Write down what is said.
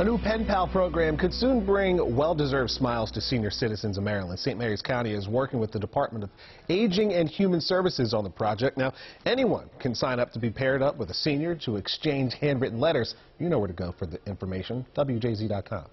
A new Pen Pal program could soon bring well-deserved smiles to senior citizens of Maryland. St. Mary's County is working with the Department of Aging and Human Services on the project. Now, anyone can sign up to be paired up with a senior to exchange handwritten letters. You know where to go for the information, WJZ.com.